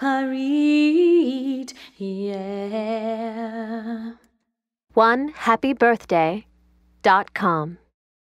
married. Yeah. One happy birthday dot com.